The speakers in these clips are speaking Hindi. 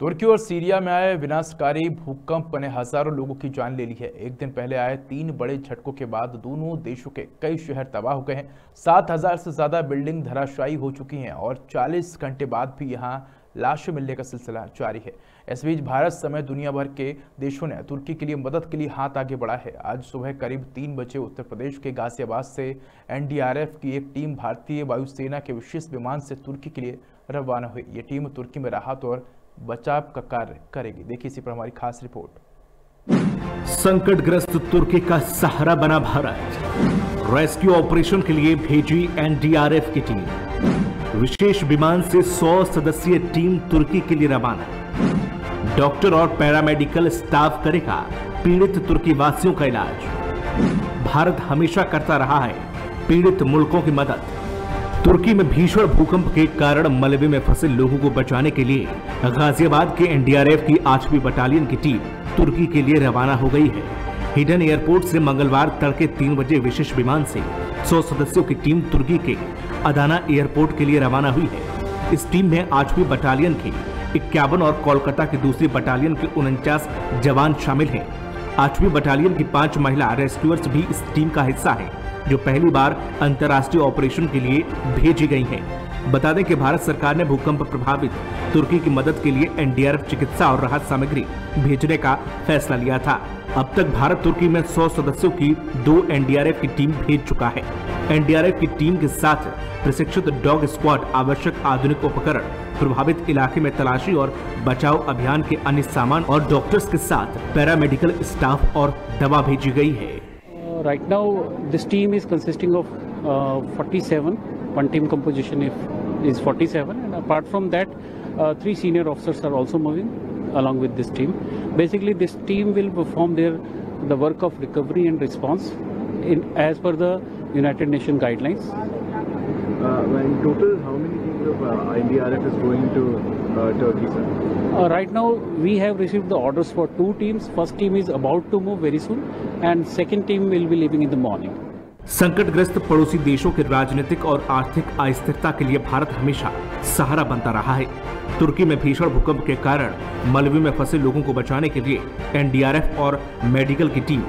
तुर्की और सीरिया में आए विनाशकारी भूकंप ने हज़ारों लोगों की जान ले ली है। एक दिन पहले आए तीन बड़े झटकों के बाद दोनों देशों के कई शहर तबाह हो गए हैं। सात हज़ार से ज़्यादा बिल्डिंग धराशायी हो चुकी हैं और 40 घंटे बाद भी यहाँ लाशें मिलने का सिलसिला जारी है। इस बीच भारत समेत दुनिया भर के देशों ने तुर्की के लिए मदद के लिए हाथ आगे बढ़ा है। आज सुबह करीब तीन बजे उत्तर प्रदेश के गाजियाबाद से एनडीआरएफ की एक टीम भारतीय वायुसेना के विशेष विमान से तुर्की के लिए रवाना हुई। ये टीम तुर्की में राहत और बचाव का कार्य करेगी। देखिए इसी पर हमारी खास रिपोर्ट। संकटग्रस्त तुर्की का सहारा बना भारत। रेस्क्यू ऑपरेशन के लिए भेजी एनडीआरएफ की टीम। विशेष विमान से 100 सदस्यीय टीम तुर्की के लिए रवाना। डॉक्टर और पैरामेडिकल स्टाफ करेगा पीड़ित तुर्की वासियों का इलाज। भारत हमेशा करता रहा है पीड़ित मुल्कों की मदद। तुर्की में भीषण भूकंप के कारण मलबे में फंसे लोगों को बचाने के लिए गाजियाबाद के एनडीआरएफ की आठवीं बटालियन की टीम तुर्की के लिए रवाना हो गई है। हिडन एयरपोर्ट से मंगलवार तड़के तीन बजे विशेष विमान से 100 सदस्यों की टीम तुर्की के अदाना एयरपोर्ट के लिए रवाना हुई है। इस टीम में आठवीं बटालियन की इक्यावन और कोलकाता की दूसरी बटालियन के उनचास जवान शामिल हैं। आठवीं बटालियन की पाँच महिला रेस्क्यूअर्स भी इस टीम का हिस्सा है। जो पहली बार अंतर्राष्ट्रीय ऑपरेशन के लिए भेजी गई हैं। बता दें कि भारत सरकार ने भूकंप प्रभावित तुर्की की मदद के लिए एनडीआरएफ चिकित्सा और राहत सामग्री भेजने का फैसला लिया था। अब तक भारत तुर्की में 100 सदस्यों की दो एनडीआरएफ की टीम भेज चुका है। एनडीआरएफ की टीम के साथ प्रशिक्षित डॉग स्क्वाड आवश्यक आधुनिक उपकरण, प्रभावित इलाके में तलाशी और बचाव अभियान के अन्य सामान और डॉक्टर्स के साथ पैरामेडिकल स्टाफ और दवा भेजी गई है। Right now this team is consisting of uh, 47 one team composition if, is 47 and apart from that uh, three senior officers are also moving along with this team. Basically this team will perform their the work of recovery and response in as per the united nations guidelines. Uh, in total how many teams of uh, ndrf is going to uh, turkey sir uh, right now, we have received the orders for two teams. First team is about to move very soon, and second team will be leaving in the morning. संकटग्रस्त पड़ोसी देशों के राजनीतिक और आर्थिक अस्थिरता के लिए भारत हमेशा सहारा बनता रहा है तुर्की में भीषण भूकंप के कारण मलबे में फंसे लोगों को बचाने के लिए एनडीआरएफ और मेडिकल की टीम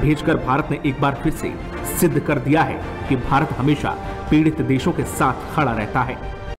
भेजकर भारत ने एक बार फिर से सिद्ध कर दिया है कि भारत हमेशा पीड़ित देशों के साथ खड़ा रहता है